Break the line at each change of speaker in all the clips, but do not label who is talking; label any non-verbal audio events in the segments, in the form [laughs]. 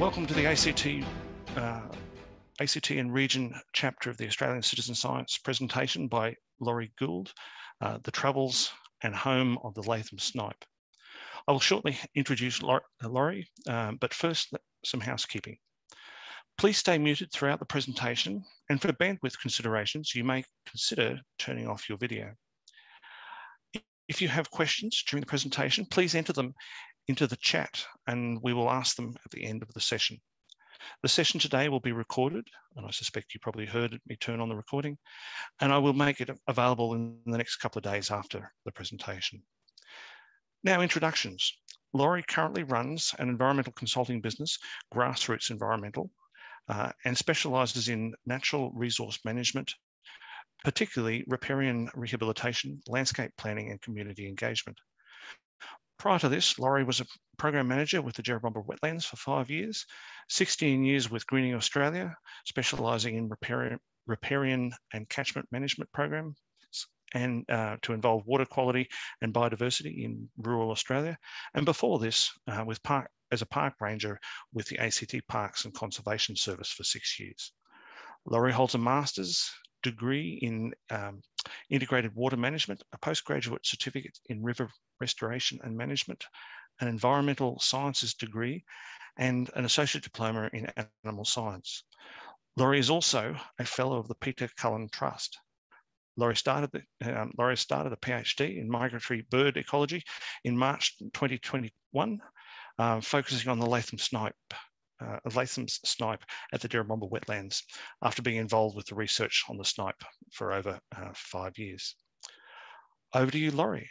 Welcome to the ACT, uh, ACT and Region chapter of the Australian Citizen Science presentation by Laurie Gould, uh, The Travels and Home of the Latham Snipe. I will shortly introduce Laurie, um, but first some housekeeping. Please stay muted throughout the presentation and for bandwidth considerations, you may consider turning off your video. If you have questions during the presentation, please enter them into the chat and we will ask them at the end of the session. The session today will be recorded, and I suspect you probably heard me turn on the recording, and I will make it available in the next couple of days after the presentation. Now, introductions. Laurie currently runs an environmental consulting business, Grassroots Environmental, uh, and specialises in natural resource management, particularly riparian rehabilitation, landscape planning, and community engagement. Prior to this, Laurie was a program manager with the Jerrabomberra Wetlands for five years, 16 years with Greening Australia, specialising in riparian, riparian and catchment management programs and uh, to involve water quality and biodiversity in rural Australia. And before this, uh, with park, as a park ranger with the ACT Parks and Conservation Service for six years. Laurie holds a master's degree in um, integrated water management, a postgraduate certificate in river restoration and management, an environmental sciences degree, and an associate diploma in animal science. Laurie is also a fellow of the Peter Cullen Trust. Laurie started, um, Laurie started a PhD in migratory bird ecology in March 2021, uh, focusing on the Latham snipe uh, Latham's snipe at the Jerrabomberra wetlands after being involved with the research on the snipe for over uh, five years. Over to you, Laurie.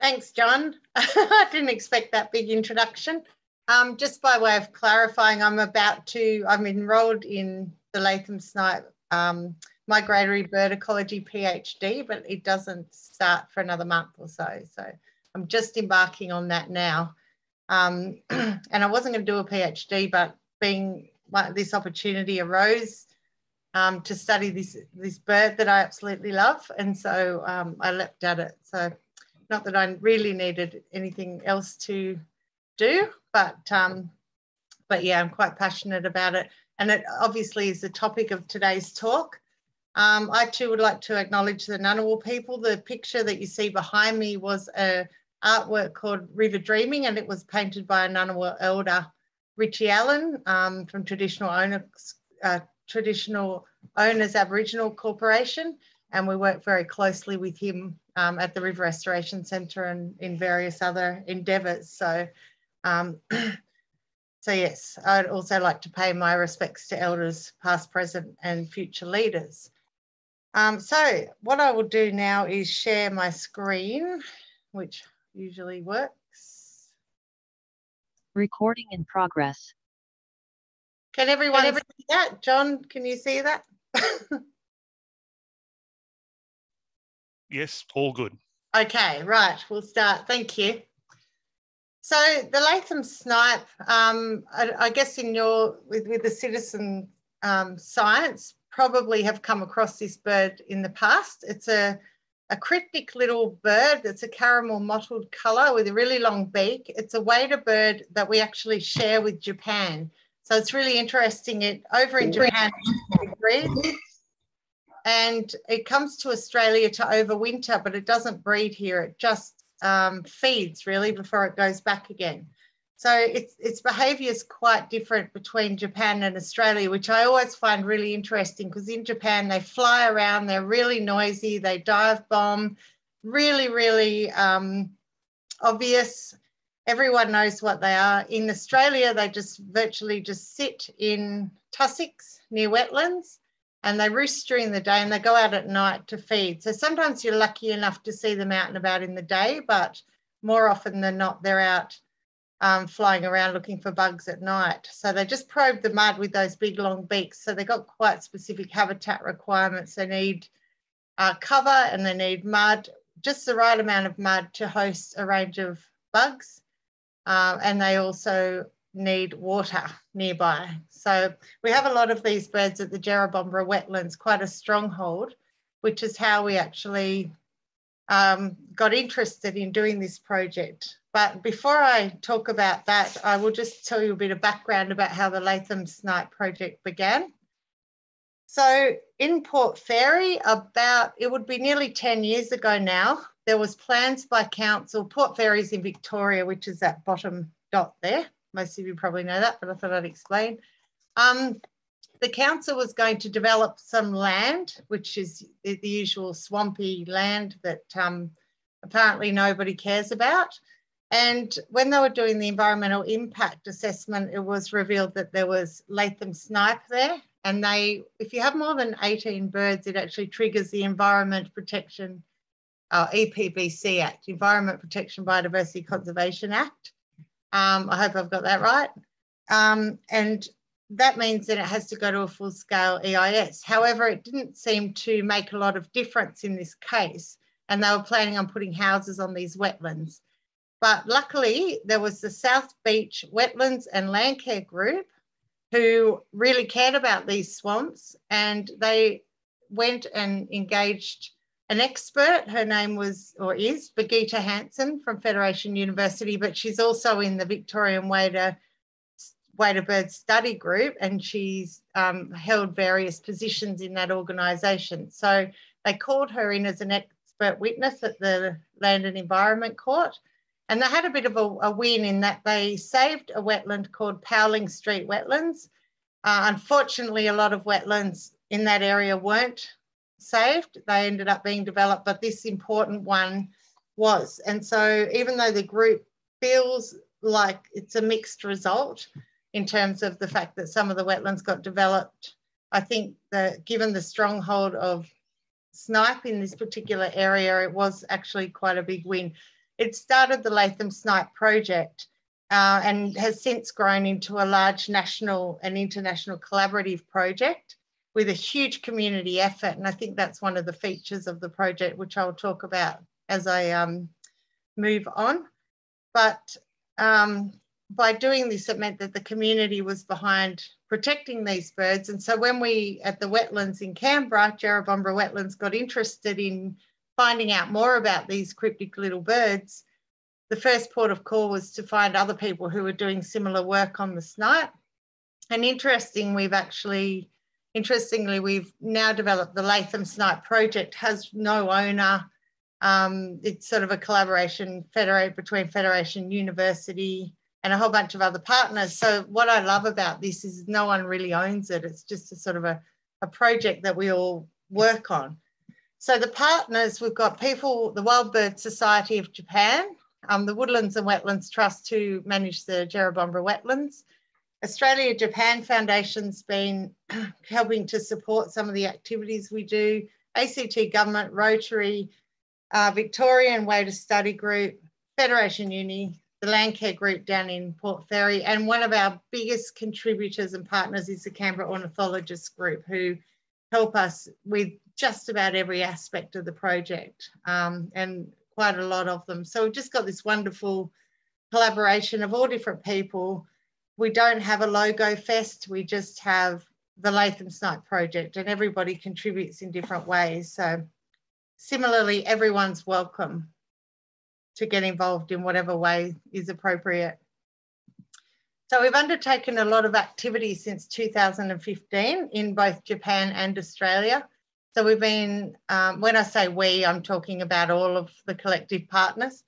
Thanks, John. [laughs] I didn't expect that big introduction. Um, just by way of clarifying, I'm about to, I'm enrolled in the Latham Snipe um, Migratory Bird Ecology PhD, but it doesn't start for another month or so. So I'm just embarking on that now. Um, [clears throat] and I wasn't going to do a PhD, but being like, this opportunity arose um, to study this this bird that I absolutely love, and so um, I leapt at it. So, not that I really needed anything else to do, but um, but yeah, I'm quite passionate about it, and it obviously is the topic of today's talk. Um, I too would like to acknowledge the Ngunnawal people. The picture that you see behind me was a artwork called River Dreaming, and it was painted by a Ngunnawal elder, Richie Allen, um, from Traditional Owners, uh, Traditional Owners Aboriginal Corporation. And we work very closely with him um, at the River Restoration Centre and in various other endeavours. So, um, [clears throat] so yes, I'd also like to pay my respects to elders, past, present, and future leaders. Um, so what I will do now is share my screen, which usually works.
Recording in progress.
Can everyone can see that? John, can you see that?
yes, all good.
Okay, right, we'll start. Thank you. So the Latham snipe, um, I, I, guess in your, with, with the citizen um, science, probably have come across this bird in the past. It's a a cryptic little bird that's a caramel mottled colour with a really long beak. It's a wader bird that we actually share with Japan. So it's really interesting. It over in Japan and it comes to Australia to overwinter, but it doesn't breed here. It just um, feeds really before it goes back again. So its its behaviour is quite different between Japan and Australia, which I always find really interesting because in Japan they fly around, they're really noisy, they dive bomb, really, really um, obvious. Everyone knows what they are. In Australia, they just virtually just sit in tussocks near wetlands and they roost during the day and they go out at night to feed. So sometimes you're lucky enough to see them out and about in the day, but more often than not, they're out um, flying around looking for bugs at night. So they just probe the mud with those big long beaks. So they've got quite specific habitat requirements. They need uh, cover and they need mud, just the right amount of mud to host a range of bugs. Uh, and they also need water nearby. So we have a lot of these birds at the Jerrabomberra wetlands, quite a stronghold, which is how we actually um, got interested in doing this project But before I talk about that, I will just tell you a bit of background about how the Latham Snipe project began. So in Port Fairy, about, it would be nearly 10 years ago now, there was plans by council, Port Fairy's in Victoria, which is that bottom dot there. Most of you probably know that, but I thought I'd explain. Um, the council was going to develop some land, which is the usual swampy land that um, apparently nobody cares about. And when they were doing the environmental impact assessment, it was revealed that there was Latham snipe there. And they, if you have more than 18 birds, it actually triggers the Environment Protection, uh, EPBC Act, Environment Protection Biodiversity Conservation Act. Um, I hope I've got that right. Um, and that means that it has to go to a full scale EIS. However, it didn't seem to make a lot of difference in this case. And they were planning on putting houses on these wetlands. But luckily, there was the South Beach Wetlands and Landcare Group who really cared about these swamps and they went and engaged an expert. Her name was or is Birgitta Hansen from Federation University, but she's also in the Victorian Wader Wader Bird Study Group and she's um, held various positions in that organisation. So they called her in as an expert witness at the Land and Environment Court and they had a bit of a, a win in that they saved a wetland called Powling Street Wetlands. Uh, unfortunately, a lot of wetlands in that area weren't saved. They ended up being developed, but this important one was. And so even though the group feels like it's a mixed result in terms of the fact that some of the wetlands got developed, I think that given the stronghold of snipe in this particular area, it was actually quite a big win. It started the Latham Snipe project uh, and has since grown into a large national and international collaborative project with a huge community effort. And I think that's one of the features of the project, which I'll talk about as I um, move on. But um, by doing this, it meant that the community was behind protecting these birds. And so when we, at the wetlands in Canberra, Jerrabomberra Wetlands, got interested in finding out more about these cryptic little birds, the first port of call was to find other people who were doing similar work on the snipe. And interesting, we've actually, interestingly, we've now developed the Latham Snipe project, has no owner. Um, it's sort of a collaboration federate between Federation University and a whole bunch of other partners. So what I love about this is no one really owns it. It's just a sort of a, a project that we all work on. So the partners, we've got people, the Wild Bird Society of Japan, um, the Woodlands and Wetlands Trust to manage the Jerrabomberra wetlands. Australia Japan Foundation's been [clears throat] helping to support some of the activities we do. ACT Government, Rotary, uh, Victorian Wader Study Group, Federation Uni, the Landcare Group down in Port Fairy, and one of our biggest contributors and partners is the Canberra Ornithologists Group, who help us with just about every aspect of the project um, and quite a lot of them. So we've just got this wonderful collaboration of all different people. We don't have a logo fest, we just have the Latham Snipe project and everybody contributes in different ways. So similarly, everyone's welcome to get involved in whatever way is appropriate. So we've undertaken a lot of activities since 2015 in both Japan and Australia. So we've been, um, when I say we, I'm talking about all of the collective partners.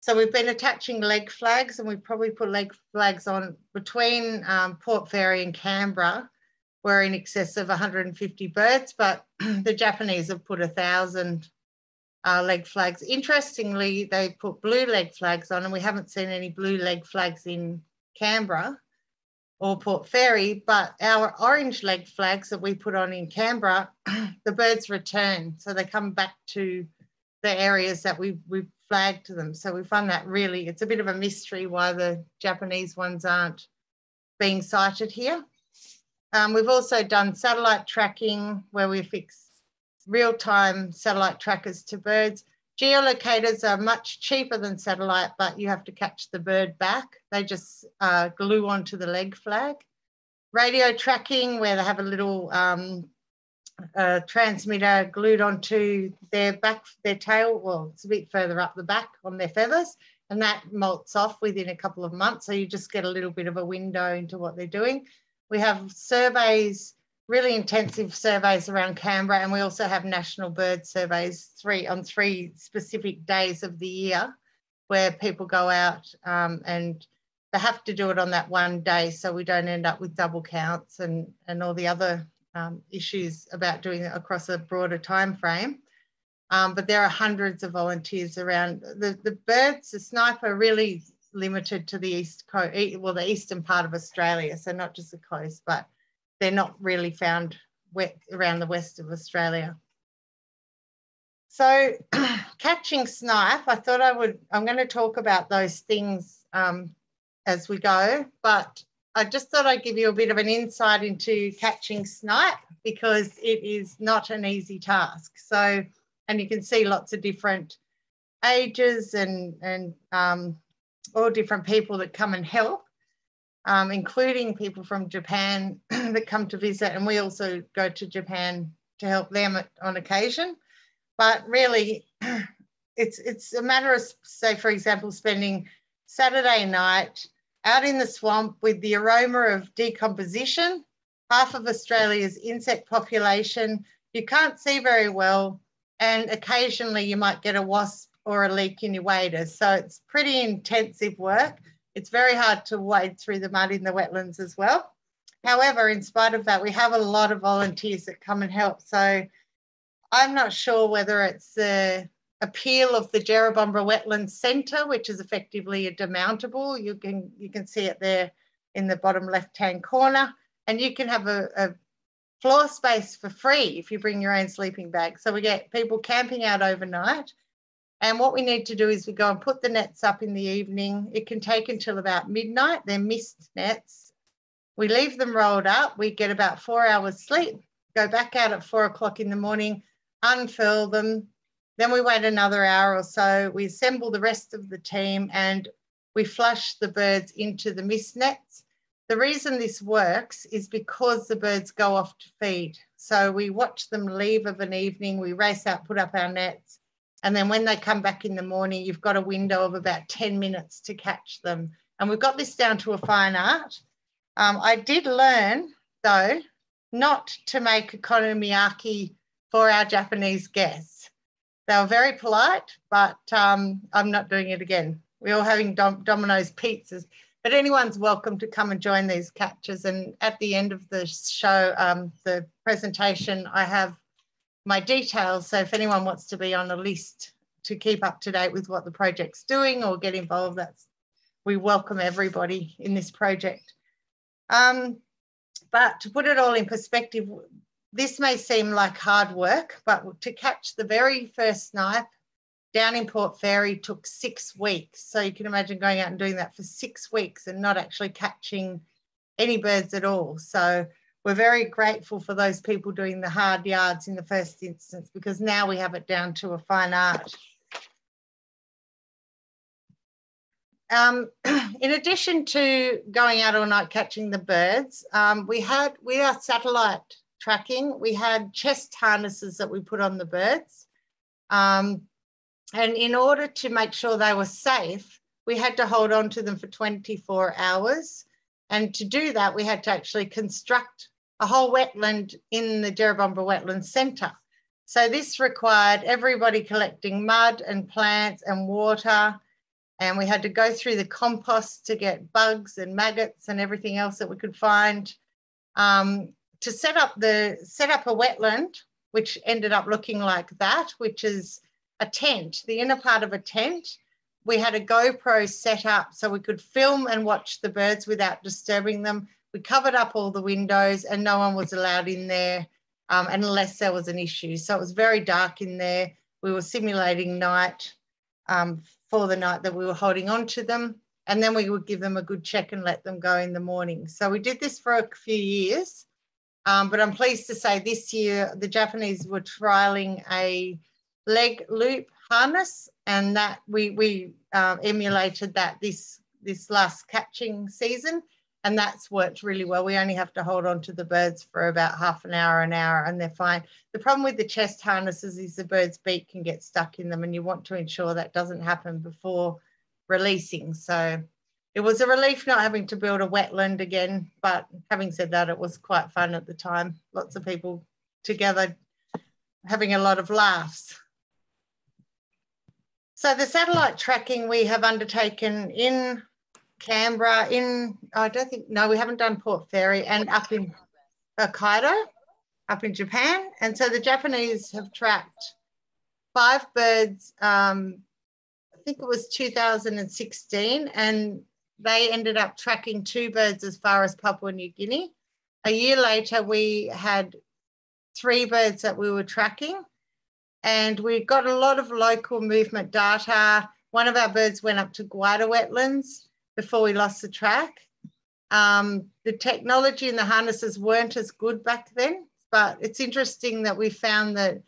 So we've been attaching leg flags and we've probably put leg flags on between um, Port Fairy and Canberra. We're in excess of 150 birds, but [clears throat] the Japanese have put a thousand uh, leg flags. Interestingly, they put blue leg flags on and we haven't seen any blue leg flags in Canberra or Port Fairy, but our orange leg flags that we put on in Canberra, [clears throat] the birds return. So they come back to the areas that we, we flagged to them. So we find that really, it's a bit of a mystery why the Japanese ones aren't being sighted here. Um, we've also done satellite tracking where we fix real-time satellite trackers to birds. Geolocators are much cheaper than satellite, but you have to catch the bird back. They just uh, glue onto the leg flag. Radio tracking, where they have a little um, transmitter glued onto their back, their tail. Well, it's a bit further up the back on their feathers, and that molts off within a couple of months. So you just get a little bit of a window into what they're doing. We have surveys, really intensive surveys around Canberra, and we also have national bird surveys three on three specific days of the year where people go out um, and they have to do it on that one day so we don't end up with double counts and, and all the other um, issues about doing it across a broader time frame. Um, but there are hundreds of volunteers around. The, the birds, the snipe are really limited to the east coast, well, the eastern part of Australia. So not just the coast, but they're not really found around the west of Australia. So [clears throat] catching snipe, I thought I would, I'm going to talk about those things um, as we go, but I just thought I'd give you a bit of an insight into catching snipe because it is not an easy task. So, and you can see lots of different ages and, and um, all different people that come and help, um, including people from Japan [clears throat] that come to visit. And we also go to Japan to help them on occasion. But really, [clears throat] it's, it's a matter of, say, for example, spending Saturday night out in the swamp with the aroma of decomposition, half of Australia's insect population. You can't see very well, and occasionally you might get a wasp or a leak in your waders. So it's pretty intensive work. It's very hard to wade through the mud in the wetlands as well. However, in spite of that, we have a lot of volunteers that come and help. So I'm not sure whether it's the appeal of the Jerrabomberra Wetlands Centre, which is effectively a demountable. You can, you can see it there in the bottom left-hand corner. And you can have a, a floor space for free if you bring your own sleeping bag. So we get people camping out overnight. And what we need to do is we go and put the nets up in the evening. It can take until about midnight. They're mist nets. We leave them rolled up. We get about four hours sleep, go back out at four o'clock in the morning, unfurl them, then we wait another hour or so. We assemble the rest of the team and we flush the birds into the mist nets. The reason this works is because the birds go off to feed. So we watch them leave of an evening, we race out, put up our nets. And then when they come back in the morning, you've got a window of about 10 minutes to catch them. And we've got this down to a fine art. Um, I did learn, though, not to make okonomiyaki for our Japanese guests. They were very polite, but um, I'm not doing it again. We're all having Dom- Domino's pizzas, but anyone's welcome to come and join these catches. And at the end of the show, um, the presentation, I have my details. So if anyone wants to be on a list to keep up to date with what the project's doing or get involved, that's we welcome everybody in this project. Um, but to put it all in perspective, this may seem like hard work, but to catch the very first snipe down in Port Fairy took six weeks. So you can imagine going out and doing that for six weeks and not actually catching any birds at all. So we're very grateful for those people doing the hard yards in the first instance because now we have it down to a fine art. Um, [clears throat] in addition to going out all night catching the birds, um, we had we are satellite tracking. We had chest harnesses that we put on the birds. Um, and in order to make sure they were safe, we had to hold on to them for 24 hours. And to do that, we had to actually construct a whole wetland in the Jerrabomberra Wetland Centre. So this required everybody collecting mud and plants and water. And we had to go through the compost to get bugs and maggots and everything else that we could find. Um, to set up the set up a wetland, which ended up looking like that, which is a tent, the inner part of a tent. We had a GoPro set up so we could film and watch the birds without disturbing them. We covered up all the windows and no one was allowed in there um, unless there was an issue. So it was very dark in there. We were simulating night um, for the night that we were holding on to them. And then we would give them a good check and let them go in the morning. So we did this for a few years. Um, but I'm pleased to say this year the Japanese were trialing a leg loop harness, and that we we uh, emulated that this this last catching season, and that's worked really well. We only have to hold on to the birds for about half an hour, an hour, and they're fine. The problem with the chest harnesses is the bird's beak can get stuck in them, and you want to ensure that doesn't happen before releasing. So it was a relief not having to build a wetland again. But having said that, it was quite fun at the time. Lots of people together having a lot of laughs. So the satellite tracking we have undertaken in Canberra, in, I don't think, no, we haven't done Port Fairy and up in Hokkaido, up in Japan. And so the Japanese have tracked five birds, um, I think it was 2016, and they ended up tracking two birds as far as Papua New Guinea. A year later, we had three birds that we were tracking, and we got a lot of local movement data. One of our birds went up to Gwydir wetlands before we lost the track. Um, the technology and the harnesses weren't as good back then, but it's interesting that we found that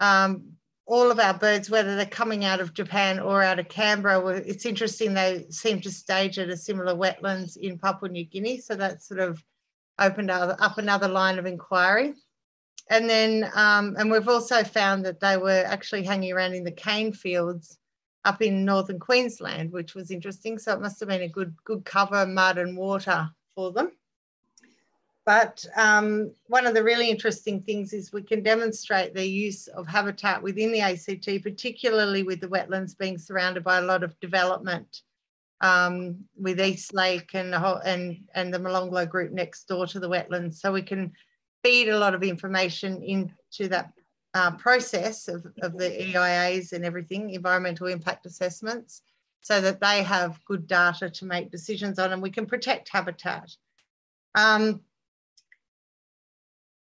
um, all of our birds, whether they're coming out of Japan or out of Canberra, it's interesting they seem to stage at a similar wetlands in Papua New Guinea. So that sort of opened up another line of inquiry. And then, um, and we've also found that they were actually hanging around in the cane fields up in northern Queensland, which was interesting. So it must have been a good, good cover, mud and water for them. But um, one of the really interesting things is we can demonstrate the use of habitat within the ACT, particularly with the wetlands being surrounded by a lot of development um, with East Lake and, the, whole, and, and the Molonglo group next door to the wetlands. So we can feed a lot of information into that uh, process of, of the EIAs and everything, environmental impact assessments, so that they have good data to make decisions on and we can protect habitat. Um,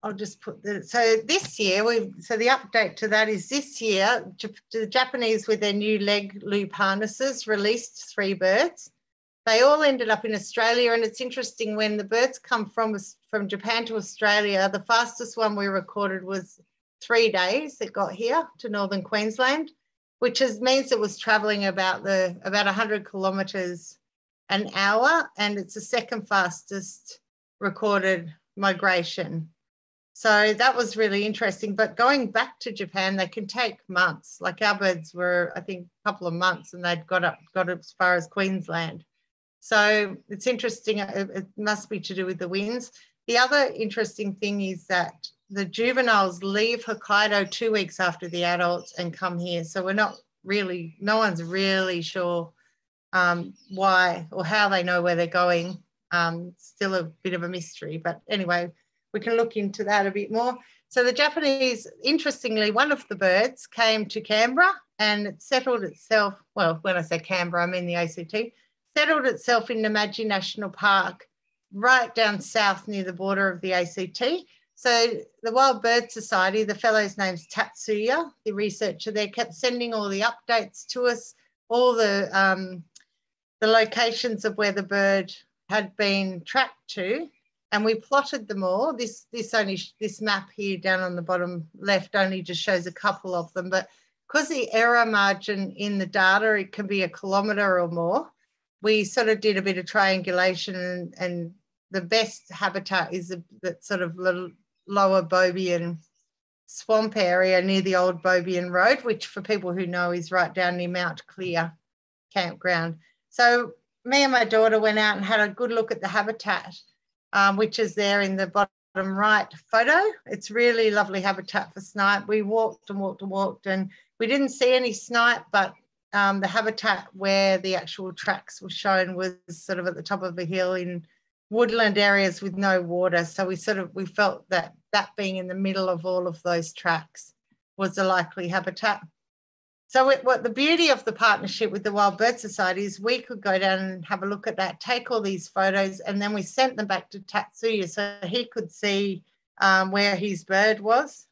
I'll just put the, so this year, we so the update to that is this year, the Japanese with their new leg loop harnesses released three birds. They all ended up in Australia and it's interesting when the birds come from, from Japan to Australia, the fastest one we recorded was three days it got here to Northern Queensland, which is, means it was traveling about the about 100 kilometres an hour and it's the second fastest recorded migration so that was really interesting. But going back to Japan, they can take months. Like our birds were, I think, a couple of months, and they'd got up, got as far as Queensland. So it's interesting. It, it must be to do with the winds. The other interesting thing is that the juveniles leave Hokkaido two weeks after the adults and come here. So we're not really, no one's really sure um, why or how they know where they're going. Um, still a bit of a mystery. But anyway, we can look into that a bit more. So the Japanese, interestingly, one of the birds came to Canberra and it settled itself, well, when I say Canberra, I mean the ACT, settled itself in Namadgi National Park, right down south near the border of the ACT. So the Wild Bird Society, the fellow's name's Tatsuya, the researcher there, kept sending all the updates to us, all the um, the locations of where the bird had been tracked to and we plotted them all. This this only this map here down on the bottom left only just shows a couple of them, but because the error margin in the data it can be a kilometre or more, we sort of did a bit of triangulation and, and the best habitat is the, that sort of little lower Boboyan swamp area near the old Boboyan Road, which for people who know is right down near Mount Clear campground. So me and my daughter went out and had a good look at the habitat um, which is there in the bottom right photo. It's really lovely habitat for snipe. We walked and walked and walked and we didn't see any snipe, but um, the habitat where the actual tracks were shown was sort of at the top of a hill in woodland areas with no water. So we sort of, we felt that that being in the middle of all of those tracks was a likely habitat. So it, what the beauty of the partnership with the Wild Bird Society is we could go down and have a look at that, take all these photos, and then we sent them back to Tatsuya so he could see um, where his bird was,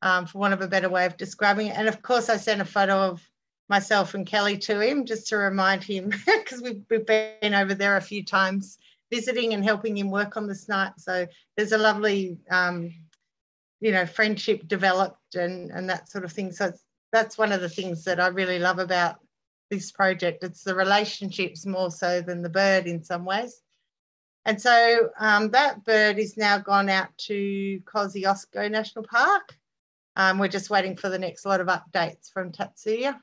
um, for want of a better way of describing it. And of course, I sent a photo of myself and Kelly to him just to remind him [laughs] because we've, we've been over there a few times visiting and helping him work on the snipe. So there's a lovely, um, you know, friendship developed and, and that sort of thing. So that's one of the things that I really love about this project. It's the relationships more so than the bird in some ways. And so um, that bird is now gone out to Kosciuszko National Park. Um, we're just waiting for the next lot of updates from Tatsuya.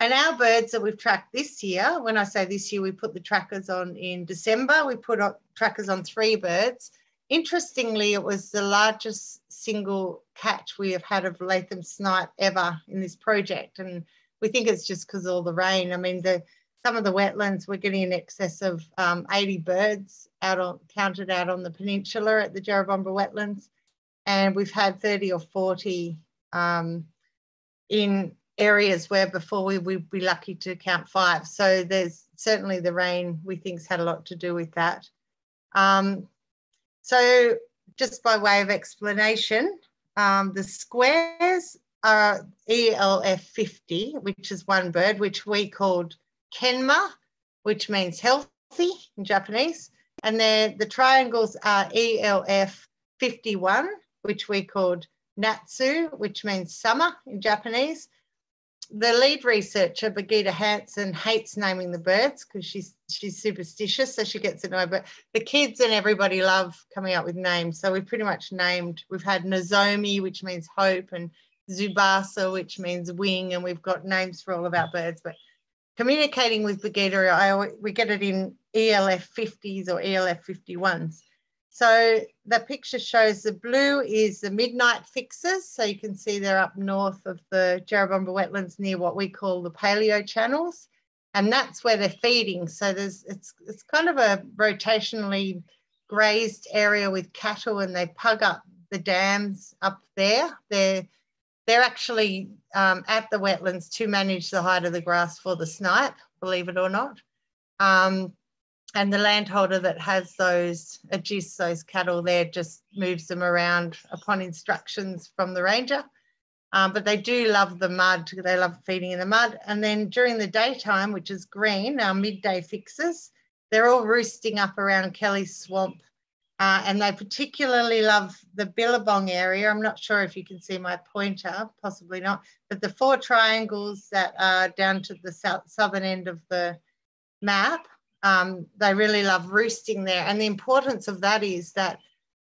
And our birds that we've tracked this year, when I say this year, we put the trackers on in December, we put trackers on three birds. Interestingly, it was the largest single catch we have had of Latham snipe ever in this project. And we think it's just because of all the rain. I mean, the some of the wetlands, we're getting in excess of um, 80 birds out on, counted out on the peninsula at the Jerrabomberra wetlands. And we've had 30 or 40 um, in areas where before we would be lucky to count five. So there's certainly the rain we think's had a lot to do with that. Um, so just by way of explanation, um, the squares are ELF 50, which is one bird, which we called Kenma, which means healthy in Japanese. And then the triangles are ELF 51, which we called Natsu, which means summer in Japanese the lead researcher, Birgitta Hansen, hates naming the birds because she's she's superstitious, so she gets annoyed. But the kids and everybody love coming up with names. So we've pretty much named. We've had Nozomi, which means hope, and Tsubasa, which means wing, and we've got names for all of our birds. But communicating with Birgitta, I we get it in ELF 50s or ELF 51s. So the picture shows the blue is the midnight fixes. So you can see they're up north of the Jerrabomberra wetlands near what we call the paleo channels. And that's where they're feeding. So there's it's it's kind of a rotationally grazed area with cattle and they pug up the dams up there. They're they're actually um, at the wetlands to manage the height of the grass for the snipe, believe it or not. Um, and the landholder that has those adjusts those cattle there just moves them around upon instructions from the ranger. Um, but they do love the mud. They love feeding in the mud. And then during the daytime, which is green, our midday fixes, they're all roosting up around Kelly's Swamp. Uh, and they particularly love the Billabong area. I'm not sure if you can see my pointer, possibly not, but the four triangles that are down to the south, southern end of the map um, they really love roosting there. And the importance of that is that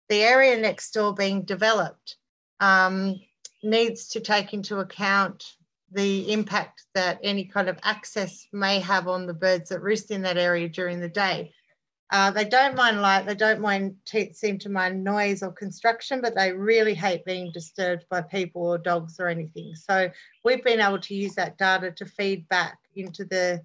the area next door being developed um, needs to take into account the impact that any kind of access may have on the birds that roost in that area during the day. Uh, they don't mind light, they don't mind seem to mind noise or construction, but they really hate being disturbed by people or dogs or anything. So we've been able to use that data to feed back into the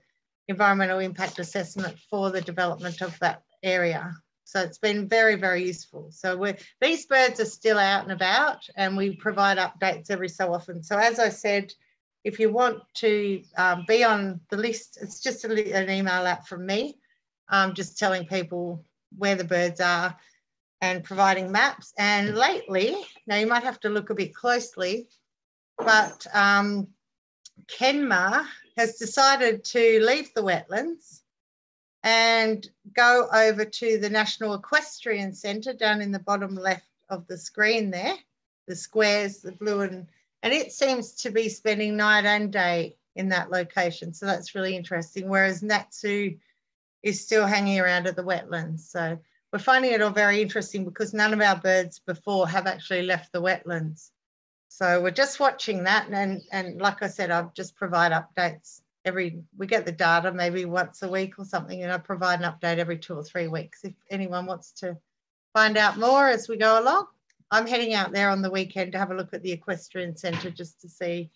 environmental impact assessment for the development of that area. So it's been very, very useful. So we're, these birds are still out and about and we provide updates every so often. So as I said, if you want to um, be on the list, it's just an email out from me, um, just telling people where the birds are and providing maps. And lately, now you might have to look a bit closely, but um, Kenma has decided to leave the wetlands and go over to the National Equestrian Centre down in the bottom left of the screen there, the squares, the blue and, and it seems to be spending night and day in that location. So that's really interesting. Whereas Natsu is still hanging around at the wetlands. So we're finding it all very interesting because none of our birds before have actually left the wetlands. So we're just watching that. And, and like I said, I just provide updates every, we get the data maybe once a week or something, and I provide an update every two or three weeks if anyone wants to find out more as we go along. I'm heading out there on the weekend to have a look at the equestrian centre just to see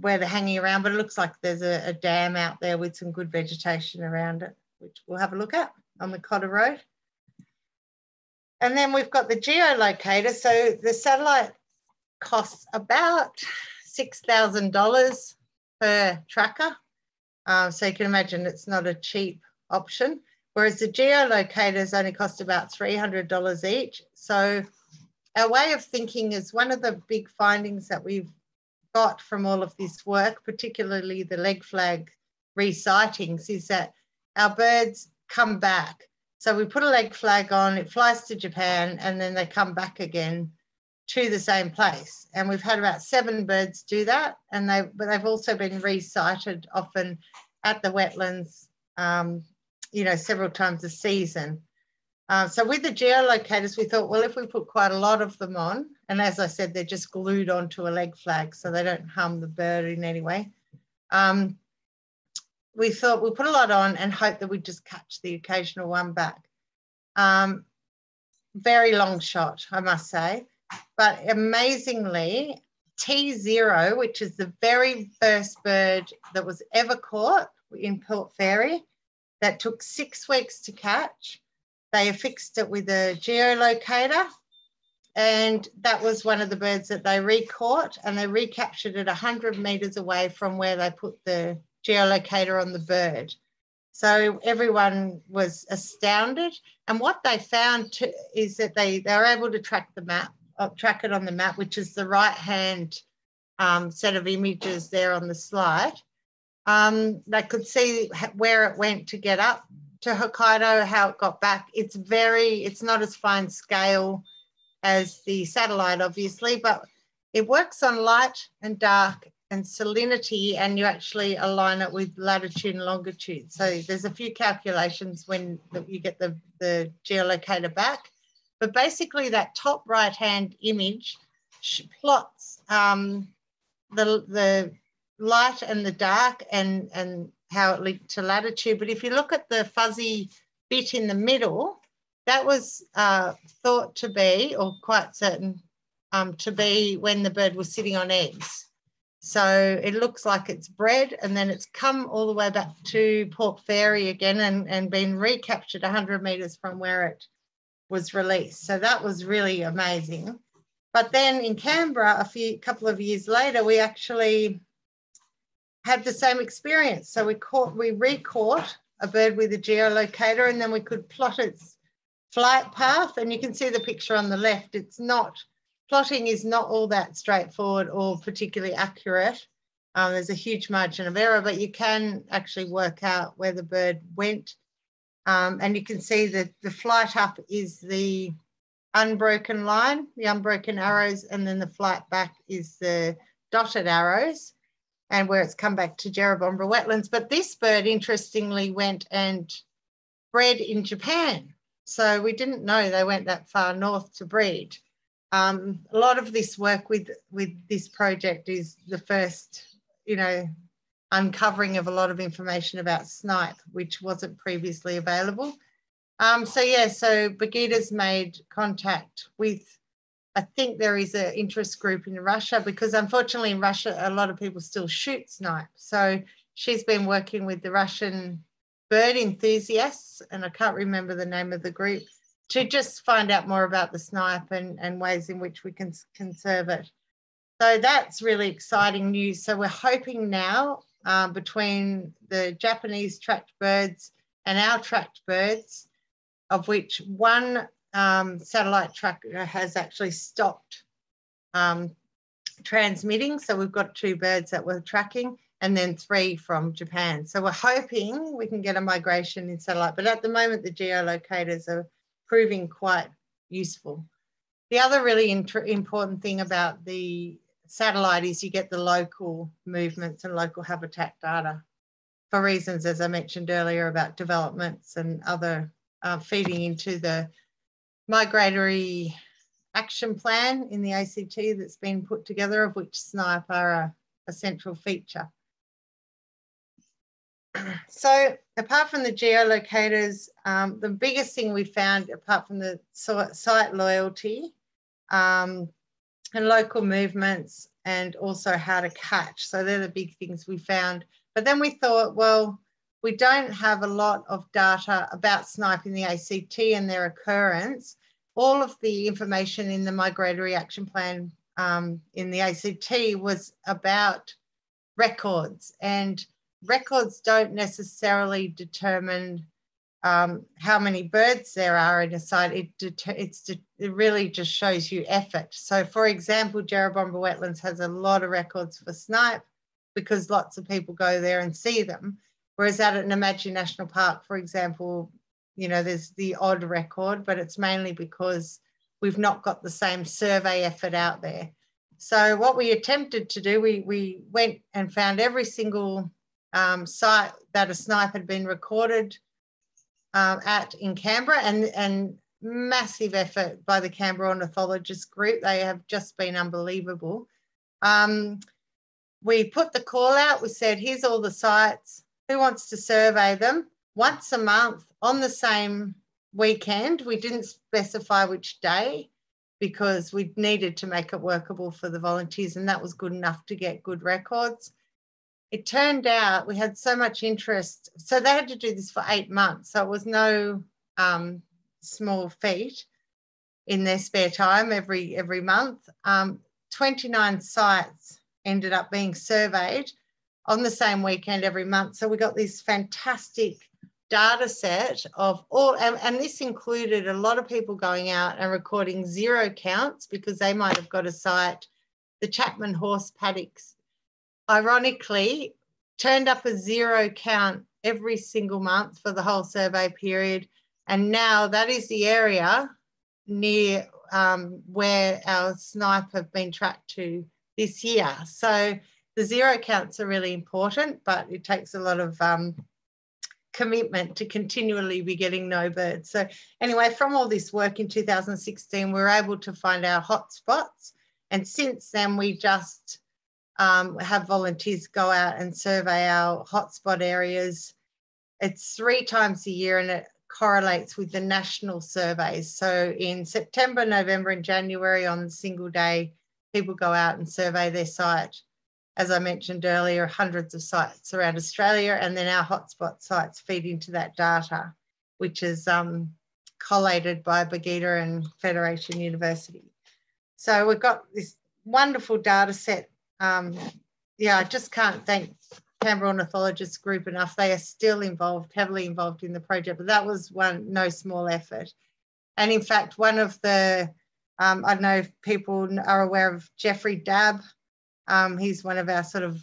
where they're hanging around, but it looks like there's a, a, dam out there with some good vegetation around it, which we'll have a look at on the Cotter Road. And then we've got the geolocator. So the satellite costs about $6,000 per tracker. Uh, so you can imagine it's not a cheap option. Whereas the geolocators only cost about $300 each. So our way of thinking is one of the big findings that we've got from all of this work, particularly the leg flag resightings, is that our birds come back. So we put a leg flag on, it flies to Japan, and then they come back again to the same place. And we've had about seven birds do that. And they, but they've also been resighted often at the wetlands, um, you know, several times a season. Uh, so with the geolocators, we thought, well, if we put quite a lot of them on, and as I said, they're just glued onto a leg flag, so they don't harm the bird in any way. Um, we thought we'll put a lot on and hope that we'd just catch the occasional one back. Um, very long shot, I must say. But amazingly, T0, which is the very first bird that was ever caught in Port Fairy, that took six weeks to catch. They affixed it with a geolocator and that was one of the birds that they recaught and they recaptured it 100 metres away from where they put the geolocator on the bird. So everyone was astounded. And what they found to, is that they, they were able to track the map, uh, track it on the map, which is the right hand um, set of images there on the slide. Um, they could see where it went to get up to Hokkaido, how it got back. It's very, it's not as fine scale as the satellite, obviously, but it works on light and dark and salinity, and you actually align it with latitude and longitude. So there's a few calculations when you get the, the geolocator back. But basically, that top right hand image plots um, the, the light and the dark and, and how it linked to latitude. But if you look at the fuzzy bit in the middle, that was uh, thought to be, or quite certain um, to be, when the bird was sitting on eggs. So it looks like it's bred and then it's come all the way back to Port Fairy again and, and been recaptured 100 metres from where it was released. So that was really amazing. But then in Canberra, a few couple of years later, we actually had the same experience. So we caught, we recaught a bird with a geolocator and then we could plot its flight path. And you can see the picture on the left. It's not, plotting is not all that straightforward or particularly accurate. Um, there's a huge margin of error, but you can actually work out where the bird went. Um, and you can see that the flight up is the unbroken line, the unbroken arrows, and then the flight back is the dotted arrows and where it's come back to Jerrabomberra wetlands. But this bird, interestingly, went and bred in Japan. So we didn't know they went that far north to breed. Um, a lot of this work with, with this project is the first, you know, uncovering of a lot of information about snipe, which wasn't previously available. Um, so yeah, so Birgitta's made contact with, I think there is an interest group in Russia because unfortunately in Russia, a lot of people still shoot snipe. So she's been working with the Russian bird enthusiasts, and I can't remember the name of the group, to just find out more about the snipe and, and ways in which we can conserve it. So that's really exciting news. So we're hoping now uh, between the Japanese tracked birds and our tracked birds, of which one um, satellite tracker has actually stopped um, transmitting. So we've got two birds that we're tracking and then three from Japan. So we're hoping we can get a migration in satellite, but at the moment the geolocators are proving quite useful. The other really important thing about the satellite is you get the local movements and local habitat data for reasons, as I mentioned earlier, about developments and other uh, feeding into the migratory action plan in the ACT that's been put together, of which SNIPE are a, a central feature. [clears throat] So apart from the geolocators, um, the biggest thing we found, apart from the site loyalty um, and local movements and also how to catch. So they're the big things we found. But then we thought, well, we don't have a lot of data about snipe in the ACT and their occurrence. All of the information in the Migratory Action Plan um, in the ACT was about records and records don't necessarily determine um, how many birds there are in a site. It, it's, it really just shows you effort. So for example, Jerrabomberra Wetlands has a lot of records for snipe because lots of people go there and see them. Whereas out at Namadgi National Park, for example, you know, there's the odd record, but it's mainly because we've not got the same survey effort out there. So what we attempted to do, we, we went and found every single um, site that a snipe had been recorded um, at in Canberra and, and massive effort by the Canberra ornithologist group. They have just been unbelievable. Um, we put the call out. We said, here's all the sites. Who wants to survey them once a month on the same weekend? We didn't specify which day because we needed to make it workable for the volunteers, and that was good enough to get good records. It turned out we had so much interest, so they had to do this for eight months. So it was no um, small feat in their spare time every every month. Um, 29 sites ended up being surveyed on the same weekend every month. So we got this fantastic data set of all, and, and, this included a lot of people going out and recording zero counts because they might have got a site, the Chapman horse paddocks, ironically, turned up a zero count every single month for the whole survey period. And now that is the area near um, where our snipe have been tracked to this year. So the zero counts are really important, but it takes a lot of um, commitment to continually be getting no birds. So anyway, from all this work in 2016, we were able to find our hotspots. And since then, we just um, have volunteers go out and survey our hotspot areas. It's three times a year and it correlates with the national surveys. So in September, November, and January on a single day, people go out and survey their site. As I mentioned earlier, hundreds of sites around Australia, and then our hotspot sites feed into that data, which is um, collated by Birgita and Federation University. So we've got this wonderful data set. Um, yeah, I just can't thank Canberra Ornithologists Group enough. They are still involved, heavily involved in the project, but that was one no small effort. And in fact, one of the, um, I don't know if people are aware of Geoffrey Dabb. Um, he's one of our sort of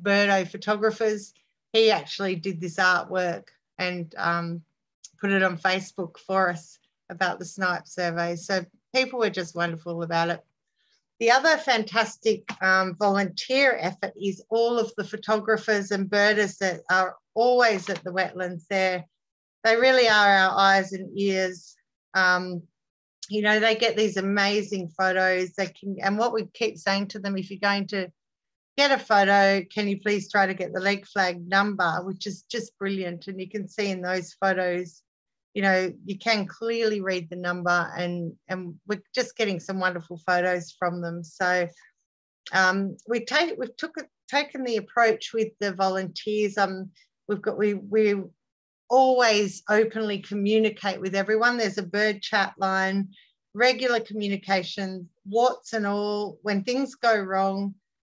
birdo photographers. He actually did this artwork and um, put it on Facebook for us about the snipe survey. So people were just wonderful about it. The other fantastic um, volunteer effort is all of the photographers and birders that are always at the wetlands there. They really are our eyes and ears. Um, you know, they get these amazing photos. They can, and what we keep saying to them, if you're going to get a photo, can you please try to get the leg flag number, which is just brilliant. And you can see in those photos you know, you can clearly read the number and, and we're just getting some wonderful photos from them. So um, we take, we've took, taken the approach with the volunteers. Um, we've got, we, we always openly communicate with everyone. There's a bird chat line, regular communication, what's and all, when things go wrong,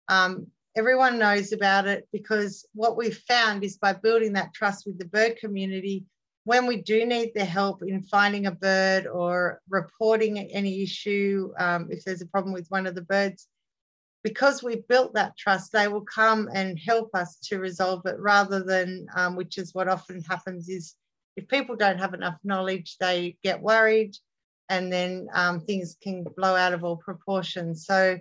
um, everyone knows about it because what we've found is by building that trust with the bird community, when we do need their help in finding a bird or reporting any issue, um, if there's a problem with one of the birds, because we've built that trust, they will come and help us to resolve it rather than, um, which is what often happens is if people don't have enough knowledge, they get worried and then um, things can blow out of all proportion. So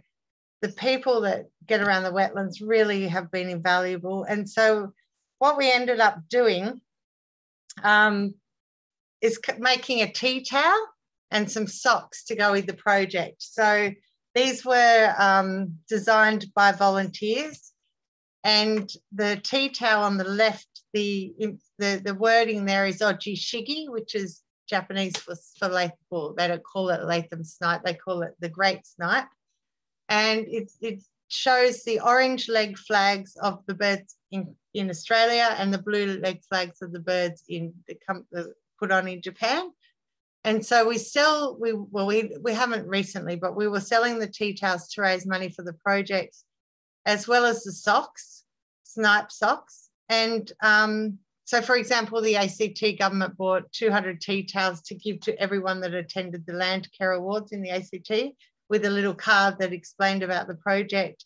the people that get around the wetlands really have been invaluable. And so what we ended up doing um, is making a tea towel and some socks to go with the project. So these were um, designed by volunteers and the tea towel on the left, the, the, the wording there is oji shigi, which is Japanese for, for Latham, they don't call it Latham snipe, they call it the great snipe. And it, it shows the orange leg flags of the birds in, in Australia and the blue leg flags of the birds in the, the put on in Japan. And so we sell, we well, we, we haven't recently, but we were selling the tea towels to raise money for the project, as well as the socks, snipe socks. And um, so, for example, the ACT government bought 200 tea towels to give to everyone that attended the Landcare Awards in the ACT with a little card that explained about the project.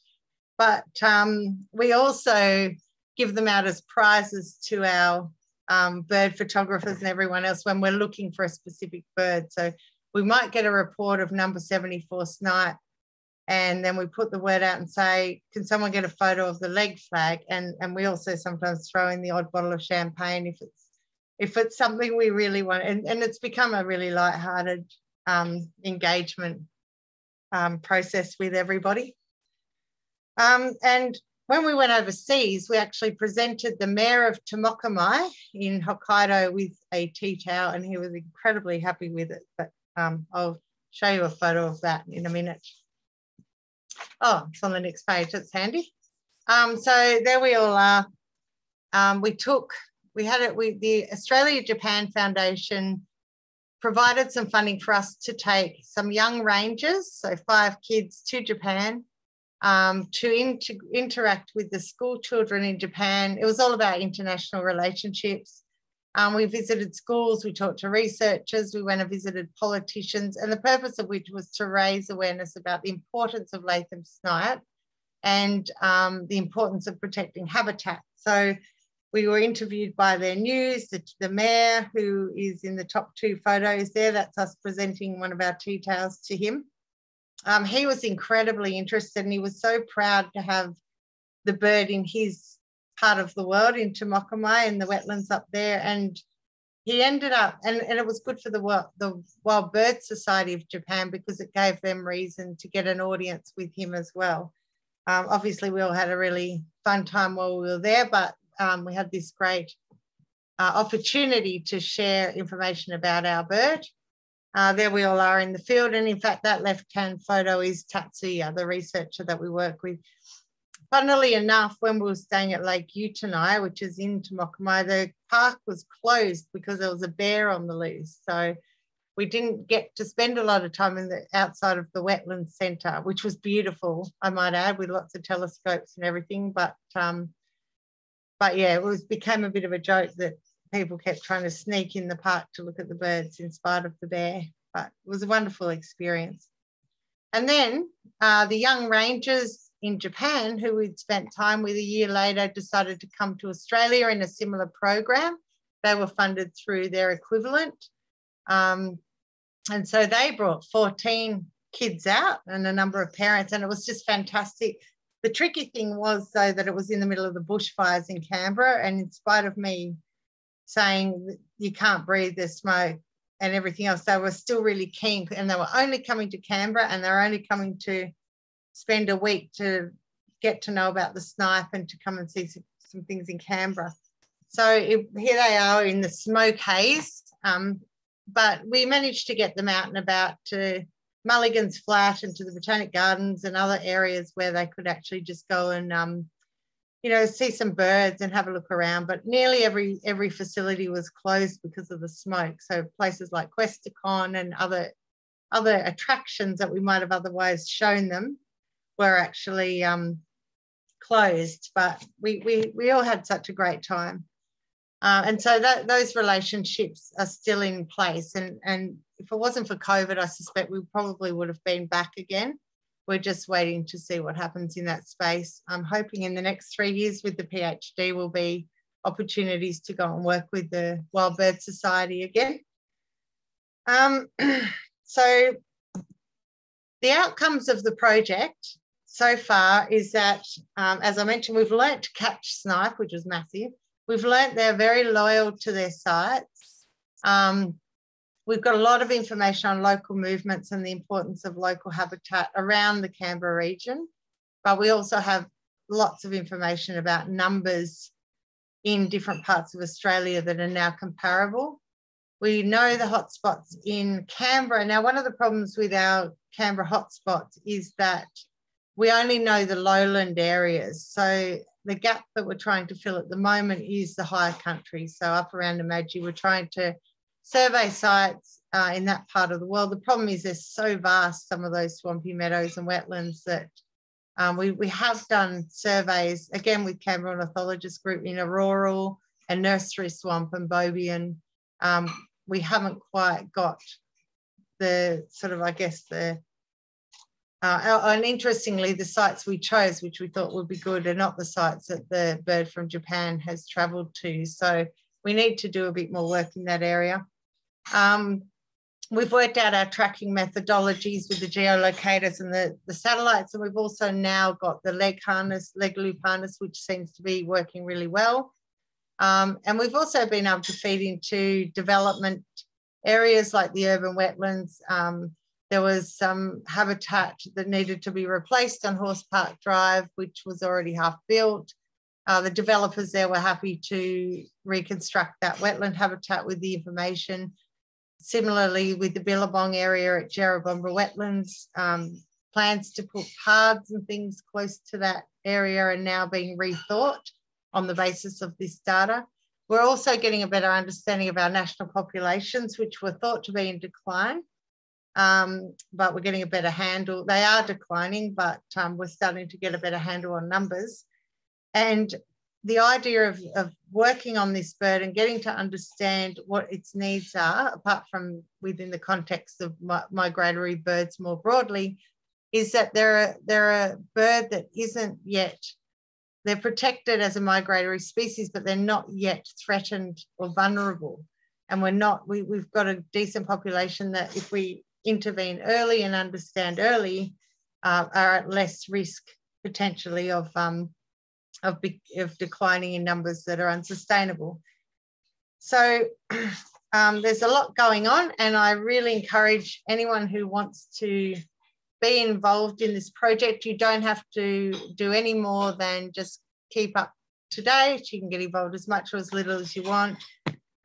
But um, we also give them out as prizes to our um, bird photographers and everyone else when we're looking for a specific bird. So we might get a report of number 74 snipe and then we put the word out and say, can someone get a photo of the leg flag? And, and we also sometimes throw in the odd bottle of champagne if it's if it's something we really want. And, and it's become a really light-hearted um, engagement um, process with everybody. Um, and when we went overseas, we actually presented the mayor of Tomakomai in Hokkaido with a tea towel, and he was incredibly happy with it. But um, I'll show you a photo of that in a minute. Oh, it's on the next page. That's handy. Um, so there we all are. Um, we took, we had it, we, the Australia Japan Foundation provided some funding for us to take some young rangers, so five kids to Japan um, to inter interact with the school children in Japan. It was all about international relationships. Um, we visited schools, we talked to researchers, we went and visited politicians, and the purpose of which was to raise awareness about the importance of Latham snipe and um, the importance of protecting habitat. So we were interviewed by their news, the, the, mayor, who is in the top two photos there. That's us presenting one of our tea towels to him. Um, he was incredibly interested and he was so proud to have the bird in his part of the world, in Tomakomai and the wetlands up there. And he ended up, and, and it was good for the, the Wild Bird Society of Japan because it gave them reason to get an audience with him as well. Um, obviously, we all had a really fun time while we were there, but um, we had this great uh, opportunity to share information about our bird. Uh, there we all are in the field. And in fact, that left-hand photo is Tatsuya, the researcher that we work with. Funnily enough, when we were staying at Lake Utonai, which is in Tomakomai, the park was closed because there was a bear on the loose. So we didn't get to spend a lot of time in the outside of the wetlands centre, which was beautiful, I might add, with lots of telescopes and everything. But um, but yeah, it was became a bit of a joke that people kept trying to sneak in the park to look at the birds in spite of the bear. But it was a wonderful experience. And then uh, the young rangers in Japan, who we'd spent time with a year later, decided to come to Australia in a similar program. They were funded through their equivalent. Um, and so they brought 14 kids out and a number of parents, and it was just fantastic the tricky thing was, though, that it was in the middle of the bushfires in Canberra. And in spite of me saying you can't breathe the smoke and everything else, they were still really keen. And they were only coming to Canberra and they were only coming to spend a week to get to know about the snipe and to come and see some, some things in Canberra. So it, here they are in the smoke haze. Um, but we managed to get them out and about to Mulligan's Flat and to the Botanic Gardens and other areas where they could actually just go and, um, you know, see some birds and have a look around. But nearly every every facility was closed because of the smoke. So places like Questacon and other other attractions that we might have otherwise shown them were actually um, closed. But we, we we all had such a great time. Uh, and so that those relationships are still in place. And, and if it wasn't for COVID, I suspect we probably would have been back again. We're just waiting to see what happens in that space. I'm hoping in the next three years with the PhD will be opportunities to go and work with the Wild Bird Society again. Um, [clears throat] so the outcomes of the project so far is that, um, as I mentioned, we've learnt to catch snipe, which is massive. We've learnt they're very loyal to their sites. Um, we've got a lot of information on local movements and the importance of local habitat around the Canberra region, but we also have lots of information about numbers in different parts of Australia that are now comparable. We know the hotspots in Canberra. Now, one of the problems with our Canberra hotspots is that we only know the lowland areas. So the gap that we're trying to fill at the moment is the higher country. So up around Namadgi, we're trying to survey sites uh, in that part of the world. The problem is they're so vast, some of those swampy meadows and wetlands that um, we, we have done surveys, again, with Canberra Ornithologist Group in Orroral and Nursery Swamp and Boboyan. Um, we haven't quite got the sort of, I guess, the uh, and interestingly, the sites we chose, which we thought would be good, are not the sites that the bird from Japan has travelled to. So we need to do a bit more work in that area. Um, we've worked out our tracking methodologies with the geolocators and the, the satellites, and we've also now got the leg harness, leg loop harness, which seems to be working really well. Um, and we've also been able to feed into development areas like the urban wetlands, um, There was some habitat that needed to be replaced on Horse Park Drive, which was already half built. Uh, the developers there were happy to reconstruct that wetland habitat with the information. Similarly, with the Billabong area at Jerrabomberra Wetlands, um, plans to put paths and things close to that area are now being rethought on the basis of this data. We're also getting a better understanding of our national populations, which were thought to be in decline, um, but we're getting a better handle. They are declining, but um, we're starting to get a better handle on numbers. And the idea of, of working on this bird and getting to understand what its needs are, apart from within the context of migratory birds more broadly, is that they're, they're a bird that isn't yet they're protected as a migratory species, but they're not yet threatened or vulnerable. And we're not, we, we've got a decent population that if we intervene early and understand early, uh, are at less risk potentially of, um, of, of declining in numbers that are unsustainable. So [clears throat] um, there's a lot going on and I really encourage anyone who wants to be involved in this project. You don't have to do any more than just keep up to date. You can get involved as much or as little as you want.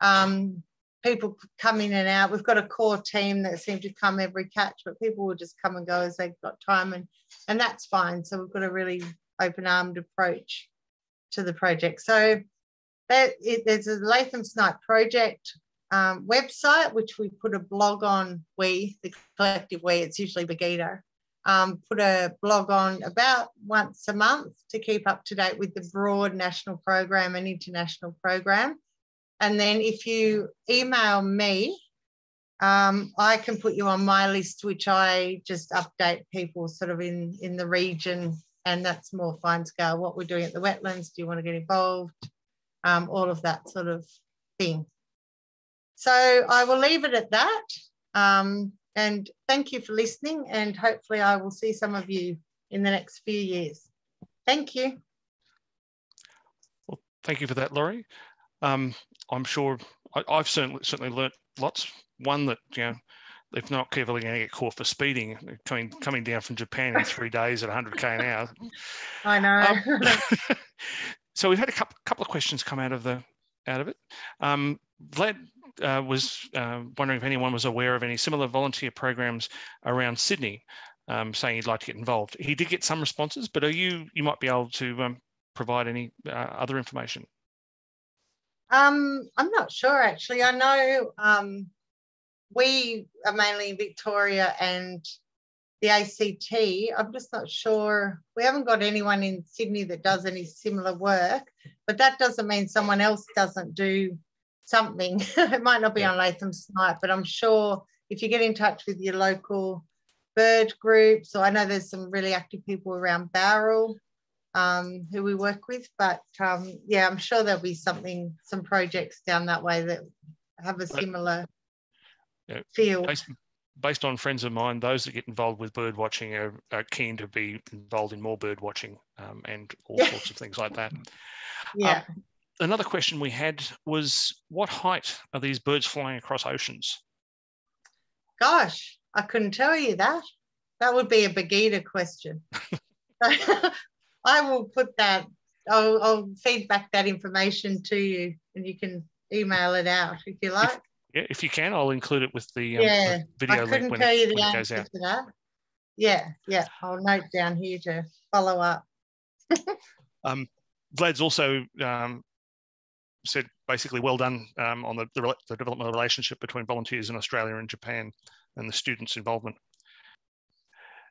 Um, people come in and out. We've got a core team that seem to come every catch, but people will just come and go as they've got time, and and that's fine. So we've got a really open-armed approach to the project. So that it, there's a Latham Snipe project um, website, which we put a blog on, we, the collective we, it's usually Birgita, um, put a blog on about once a month to keep up to date with the broad national program and international program. And then if you email me, um, I can put you on my list, which I just update people sort of in, in the region. And that's more fine scale, what we're doing at the wetlands. Do you want to get involved? Um, all of that sort of thing. So I will leave it at that. Um, and thank you for listening. And hopefully, I will see some of you in the next few years. Thank you.
Well, thank you for that, Laurie. Um, I'm sure I, have certainly certainly learnt lots. One that you know, if not carefully, going to get caught for speeding coming coming down from Japan in three [laughs] days at 100k an hour.
I know.
Um, [laughs] [laughs] so we've had a couple couple of questions come out of the out of it. Um, Vlad uh, was uh, wondering if anyone was aware of any similar volunteer programs around Sydney, um, saying he'd like to get involved. He did get some responses, but are you you might be able to um, provide any uh, other information?
Um, I'm not sure actually. I know um, we are mainly in Victoria and the ACT. I'm just not sure. We haven't got anyone in Sydney that does any similar work, but that doesn't mean someone else doesn't do something. [laughs] it might not be yeah. on Latham Snipe, but I'm sure if you get in touch with your local bird groups, or I know there's some really active people around Bowral um, who we work with, but um, yeah, I'm sure there'll be something, some projects down that way that have a similar yeah, feel.
Based, based, on friends of mine, those that get involved with bird watching are, are keen to be involved in more bird watching um, and all sorts of things like that.
Yeah.
Um, another question we had was what height are these birds flying across oceans?
Gosh, I couldn't tell you that. That would be a Birgita question. [laughs] [laughs] I will put that, I'll, I'll, feed back that information to you and you can email it out if you like. If,
yeah, if you can, I'll include it with the, um,
yeah,
video
I couldn't
link when,
tell you
the
the
answer
to that. Yeah, yeah, I'll note down here to follow up. [laughs]
um, Vlad's also um, said basically well done um, on the, the, the development of the relationship between volunteers in Australia and Japan and the students' involvement.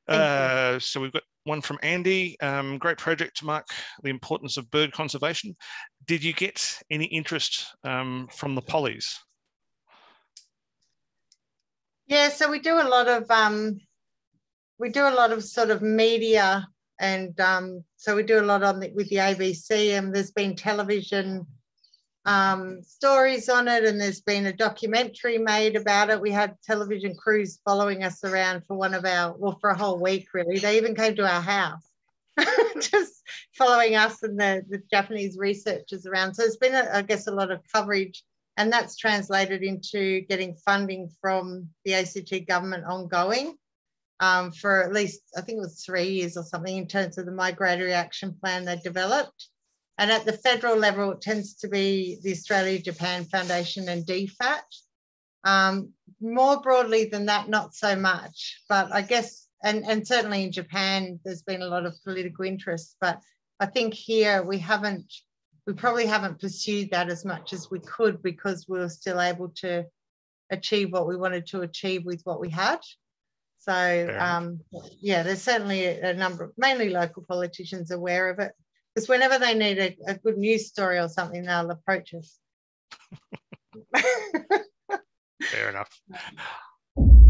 Uh, so we've got one from Andy. Um, great project to mark the importance of bird conservation. Did you get any interest um, from the pollies?
Yeah, so we do a lot of um, we do a lot of sort of media, and um, so we do a lot on the, with the ABC, and there's been television um, stories on it, and there's been a documentary made about it. We had television crews following us around for one of our, well, for a whole week, really. They even came to our house, [laughs] just following us and the, the Japanese researchers around. So there's been, a, I guess, a lot of coverage, and that's translated into getting funding from the ACT government ongoing um, for at least, I think it was three years or something in terms of the migratory action plan they developed. And at the federal level, it tends to be the Australia Japan Foundation and DFAT. Um, more broadly than that, not so much. But I guess, and, and certainly in Japan, there's been a lot of political interest. But I think here we haven't, we probably haven't pursued that as much as we could because we were still able to achieve what we wanted to achieve with what we had. So um, yeah, there's certainly a, a, number of mainly local politicians aware of it because whenever they need a, a, good news story or something, they'll approach us. [laughs]
Fair enough. [laughs]